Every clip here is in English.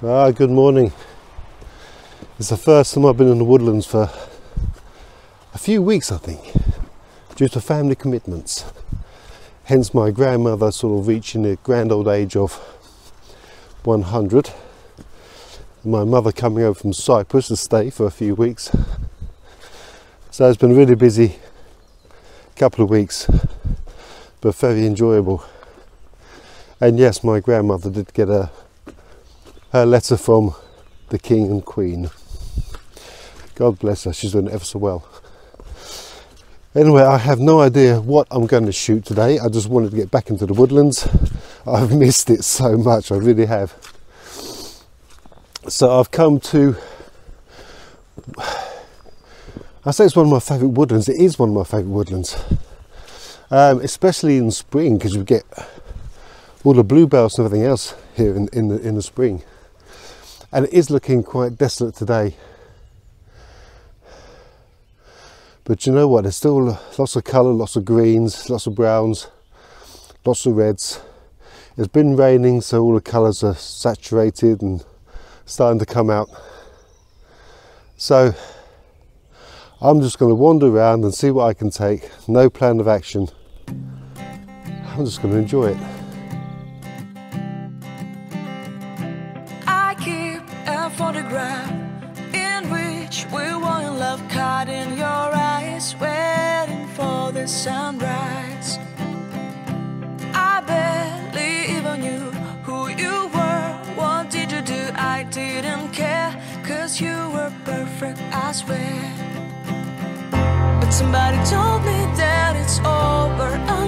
Ah, good morning. It's the first time I've been in the woodlands for a few weeks, I think, due to family commitments. Hence, my grandmother sort of reaching the grand old age of 100. My mother coming over from Cyprus to stay for a few weeks. So it's been really busy couple of weeks, but very enjoyable. And yes, my grandmother did get a her letter from the King and Queen. God bless her, she's doing ever so well. Anyway, I have no idea what I'm going to shoot today. I just wanted to get back into the woodlands. I've missed it so much, I really have. So I've come to, I say it's one of my favourite woodlands. It is one of my favourite woodlands, um, especially in spring because you get all the bluebells and everything else here in, in the in the spring and it is looking quite desolate today. But you know what? There's still lots of colour, lots of greens, lots of browns, lots of reds. It's been raining, so all the colours are saturated and starting to come out. So I'm just going to wander around and see what I can take. No plan of action. I'm just going to enjoy it. I swear. But somebody told me that it's over. Oh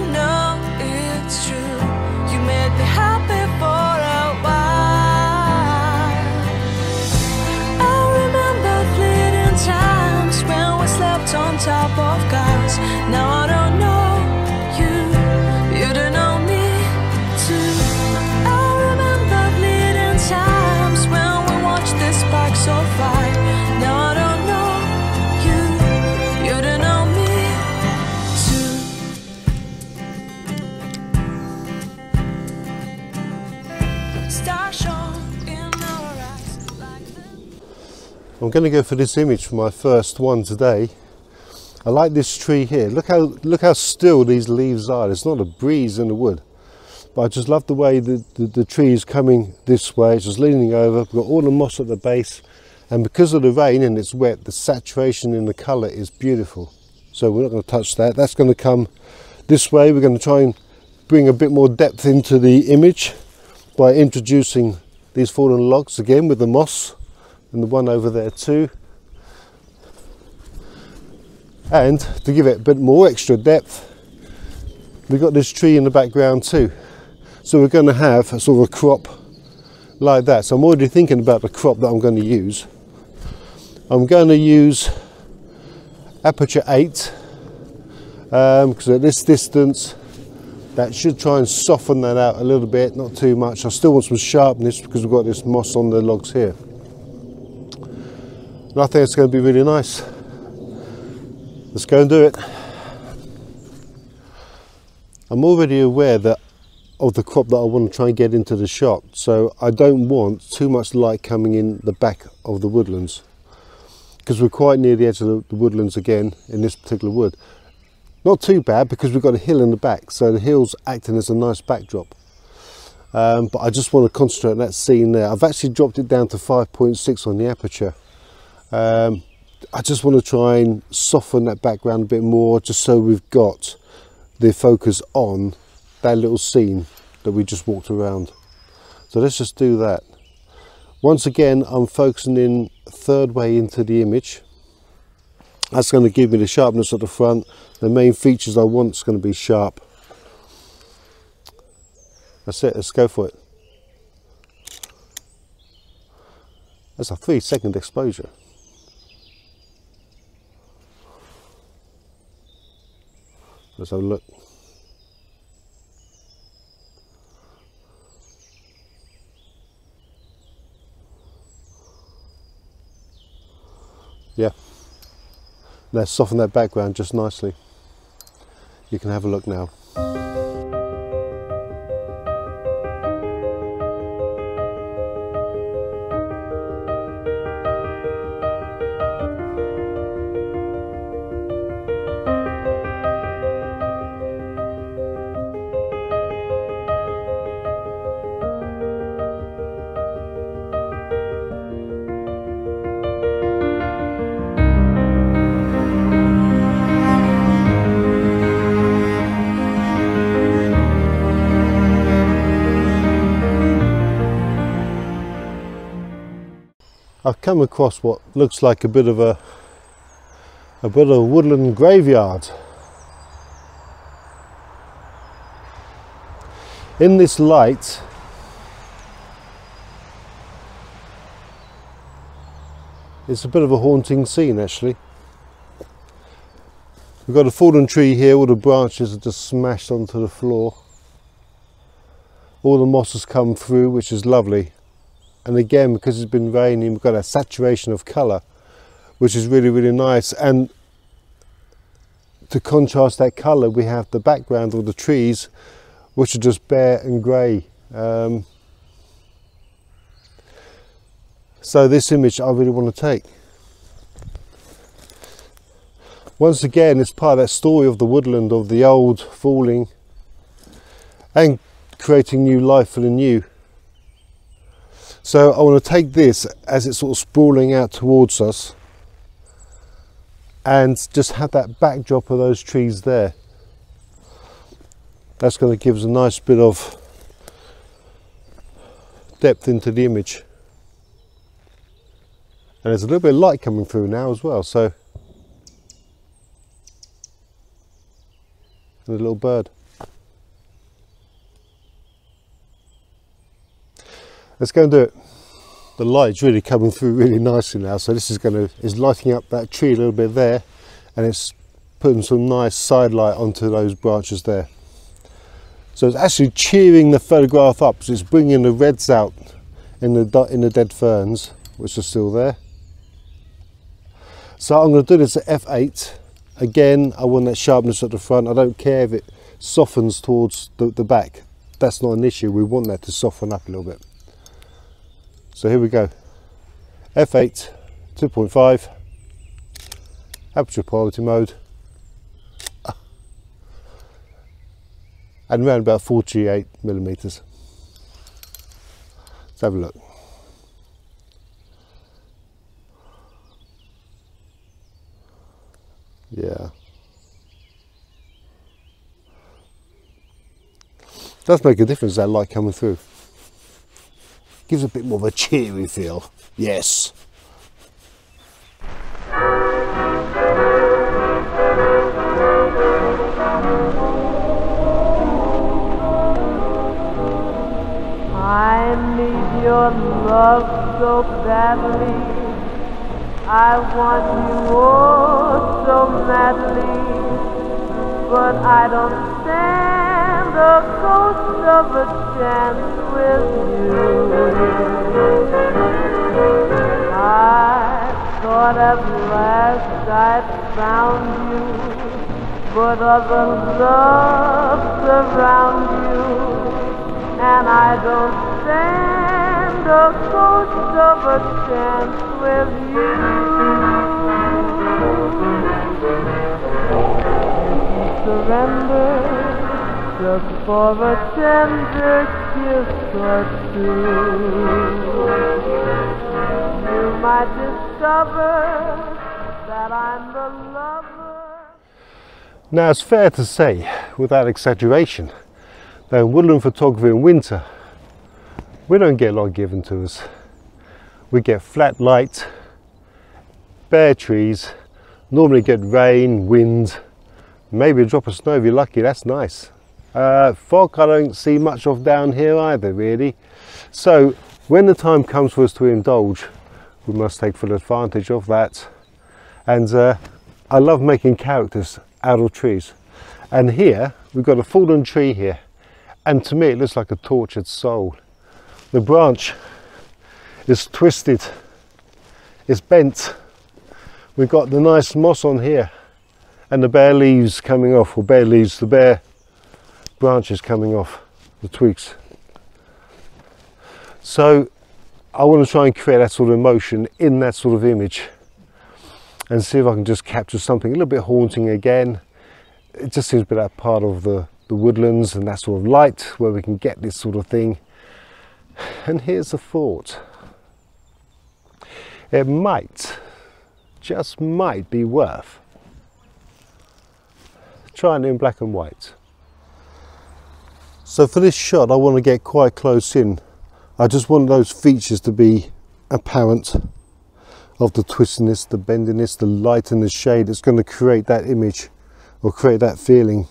I'm going to go for this image for my first one today. I like this tree here. Look how look how still these leaves are. There's not a breeze in the wood. But I just love the way the, the, the tree is coming this way. It's just leaning over. We've got all the moss at the base. And because of the rain and it's wet, the saturation in the colour is beautiful. So we're not going to touch that. That's going to come this way. We're going to try and bring a bit more depth into the image by introducing these fallen logs again with the moss and the one over there too. And to give it a bit more extra depth, we've got this tree in the background too. So we're going to have a sort of a crop like that. So I'm already thinking about the crop that I'm going to use. I'm going to use aperture 8 um, because at this distance that should try and soften that out a little bit, not too much. I still want some sharpness because we've got this moss on the logs here. And I think it's going to be really nice. Let's go and do it. I'm already aware that of the crop that I want to try and get into the shot, so I don't want too much light coming in the back of the woodlands because we're quite near the edge of the, woodlands again in this particular wood. Not too bad because we've got a hill in the back, so the hill's acting as a nice backdrop. Um, but I just want to concentrate on that scene there. I've actually dropped it down to 5.6 on the aperture. Um, I just want to try and soften that background a bit more just so we've got the focus on that little scene that we just walked around. So let's just do that. Once again, I'm focusing in third way into the image. That's going to give me the sharpness at the front. The main features I want is going to be sharp. That's it, let's go for it. That's a three second exposure. Let's have a look. Yeah. Let's soften that background just nicely. You can have a look now. Come across what looks like a bit of a a bit of a woodland graveyard. In this light, it's a bit of a haunting scene actually. We've got a fallen tree here, all the branches are just smashed onto the floor. All the moss has come through, which is lovely. And again, because it's been raining, we've got a saturation of colour, which is really, really nice. And to contrast that colour, we have the background or the trees, which are just bare and grey. Um, so this image I really want to take. Once again, it's part of that story of the woodland, of the old falling and creating new life for the new. So I want to take this as it's sort of sprawling out towards us and just have that backdrop of those trees there. That's going to give us a nice bit of depth into the image. And there's a little bit of light coming through now as well, so and a little bird. Let's go and do it. The light's really coming through really nicely now, so this is going to is lighting up that tree a little bit there, and it's putting some nice side light onto those branches there. So it's actually cheering the photograph up, so it's bringing the reds out in the in the dead ferns, which are still there. So I'm going to do this at f8 Again, I want that sharpness at the front. I don't care if it softens towards the, the back. That's not an issue. We want that to soften up a little bit. So here we go. F8, 2.5, aperture priority mode. And around about 48 millimeters. Let's have a look. Yeah. Does make a difference that light coming through. Gives a bit more of a cheery feel. Yes. I need your love so badly. I want you oh so madly, but I don't stand a ghost of a chance with you. I thought at last I'd found you, but other love surround you, and I don't stand a ghost of a chance with you. surrender for tender kiss or two. You might discover that I'm the lover. Now it's fair to say, without exaggeration, that in woodland photography in winter, we don't get a lot given to us. We get flat light, bare trees, normally get rain, wind, maybe a drop of snow if you're lucky, that's nice. Uh, fog I don't see much of down here either really. So when the time comes for us to indulge, we must take full advantage of that. And uh, I love making characters out of trees. And here, we've got a fallen tree here. And to me, it looks like a tortured soul. The branch is twisted, it's bent. We've got the nice moss on here and the bare leaves coming off, or bare leaves, the bare branches coming off, the twigs. So I want to try and create that sort of emotion in that sort of image and see if I can just capture something a little bit haunting again. It just seems to be that part of the, the woodlands and that sort of light where we can get this sort of thing. And here's a thought. It might, just might be worth trying in black and white. So for this shot I want to get quite close in. I just want those features to be apparent of the twistiness, the bendiness, the light and the shade. It's going to create that image or create that feeling.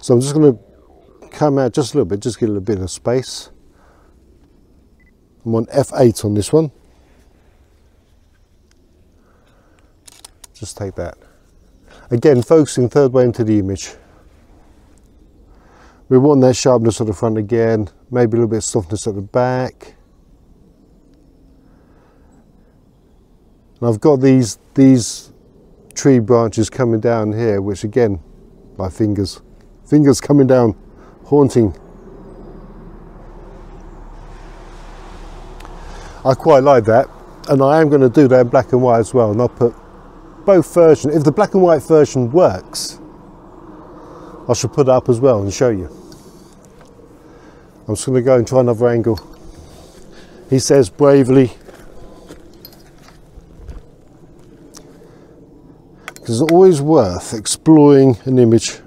So I'm just going to come out just a little bit, just get a little bit of space. I'm on F8 on this one. Just take that. Again, focusing third way into the image. We want that sharpness at the front again, maybe a little bit of softness at the back. And I've got these these tree branches coming down here, which again, my fingers, fingers coming down, haunting. I quite like that, and I am going to do that in black and white as well. And I'll put both versions. If the black and white version works, I should put it up as well and show you. I'm just going to go and try another angle. He says bravely, because it's always worth exploring an image.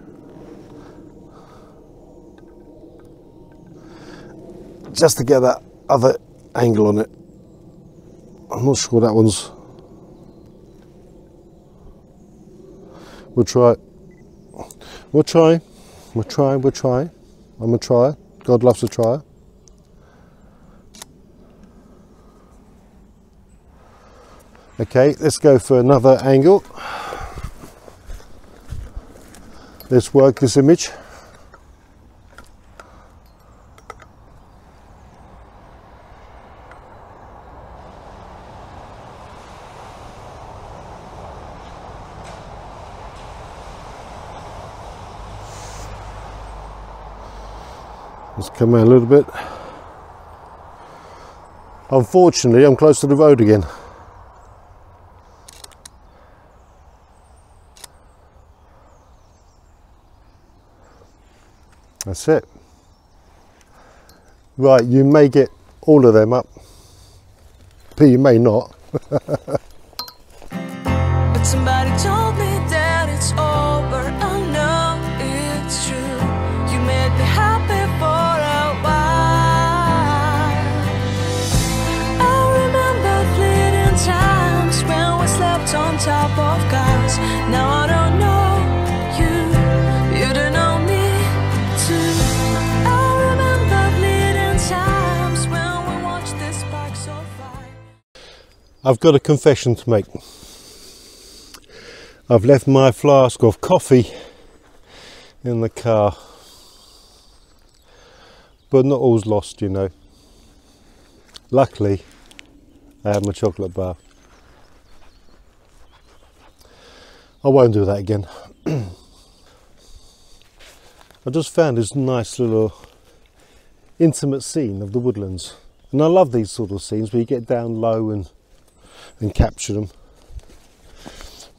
Just to get that other angle on it. I'm not sure that one's. We'll try. We'll try. We'll try. We'll try. I'm a tryer. God loves a tryer. Okay, let's go for another angle. Let's work this image. Let's come out a little bit. Unfortunately, I'm close to the road again. That's it. Right, you may get all of them up, but you may not. But somebody told me I've got a confession to make. I've left my flask of coffee in the car. But not all's lost, you know. Luckily, I have my chocolate bar. I won't do that again. I just found this nice little intimate scene of the woodlands. And I love these sort of scenes where you get down low and and capture them.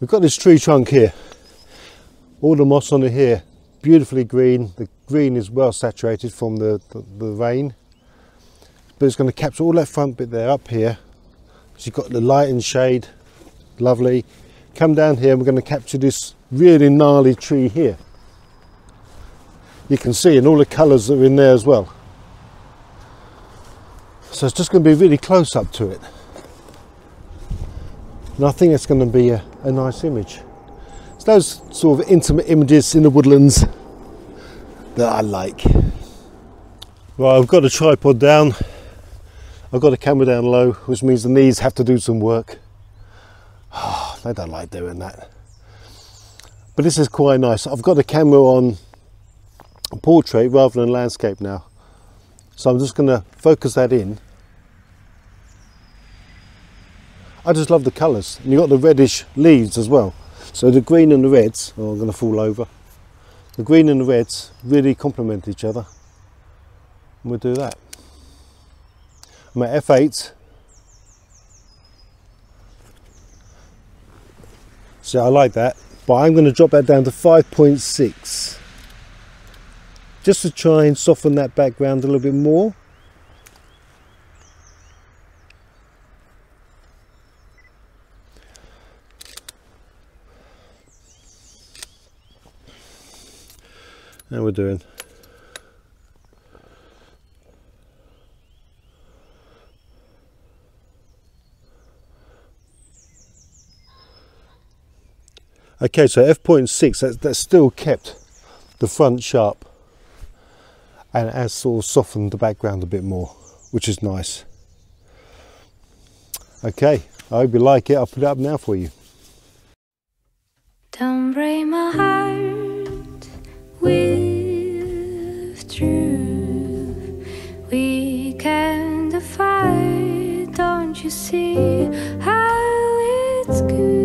We've got this tree trunk here. All the moss on it here, beautifully green. The green is well saturated from the, the, the rain. But it's going to capture all that front bit there up here. So you've got the light and shade, lovely. Come down here and we're going to capture this really gnarly tree here. You can see and all the colours are in there as well. So it's just going to be really close up to it. And I think it's going to be a, a nice image. It's those sort of intimate images in the woodlands that I like. Right, I've got a tripod down. I've got a camera down low, which means the knees have to do some work. they don't like doing that. But this is quite nice. I've got the camera on portrait rather than landscape now. So I'm just going to focus that in I just love the colours. And you've got the reddish leaves as well. So the green and the reds, oh, I'm going to fall over. The green and the reds really complement each other. And we'll do that. I'm at F8. So I like that. But I'm going to drop that down to 5.6. Just to try and soften that background a little bit more. and we're doing. Okay, so f.6, that's, that's still kept the front sharp and has sort of softened the background a bit more, which is nice. Okay, I hope you like it. I'll put it up now for you. Don't break my heart. See how it's good?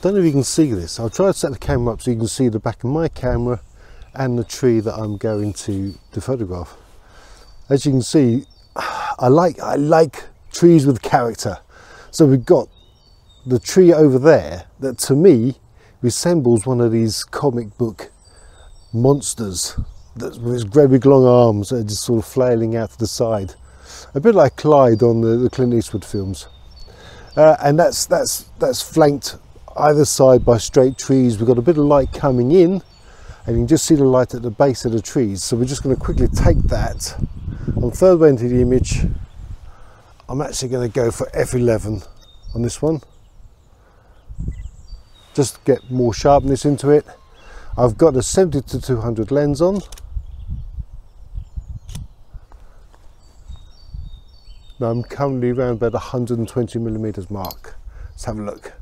Don't know if you can see this. I'll try to set the camera up so you can see the back of my camera and the tree that I'm going to, to photograph. As you can see, I like I like trees with character. So we've got the tree over there that to me resembles one of these comic book monsters that with great big long arms that are just sort of flailing out to the side. A bit like Clyde on the, the Clint Eastwood films. Uh, and that's that's that's flanked either side by straight trees. We've got a bit of light coming in, and you can just see the light at the base of the trees. So we're just going to quickly take that. On third way into the image, I'm actually going to go for f11 on this one. Just get more sharpness into it. I've got a 70 to 200 lens on. Now I'm currently around about 120 millimeters mark. Let's have a look.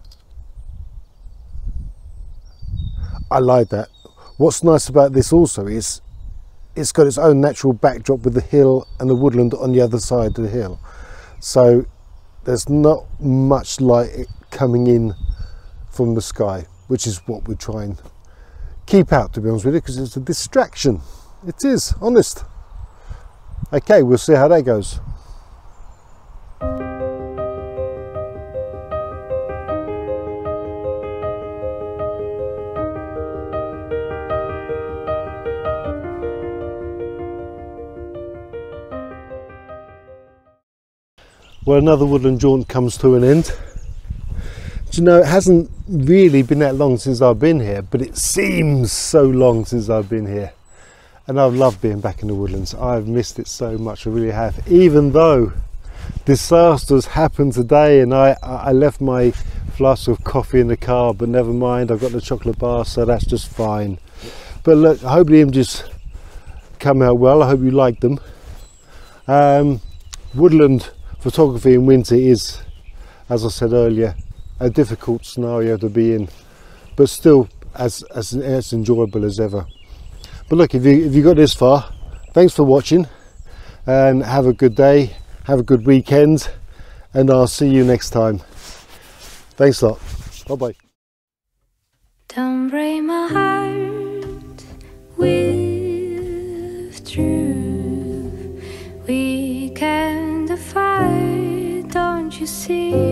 I like that. What's nice about this also is it's got its own natural backdrop with the hill and the woodland on the other side of the hill. So there's not much light coming in from the sky, which is what we try and keep out to be honest with you, because it's a distraction. It is, honest. Okay, we'll see how that goes. Well, another woodland jaunt comes to an end. Do you know, it hasn't really been that long since I've been here, but it seems so long since I've been here. And I've loved being back in the woodlands. I've missed it so much, I really have. Even though disasters happened today and I, I left my flask of coffee in the car, but never mind, I've got the chocolate bar, so that's just fine. But look, I hope the images come out well. I hope you like them. Um, woodland photography in winter is, as I said earlier, a difficult scenario to be in, but still as, as, as enjoyable as ever. But look, if you, if you got this far, thanks for watching and have a good day, have a good weekend, and I'll see you next time. Thanks a lot. Bye bye. Don't break my heart with see?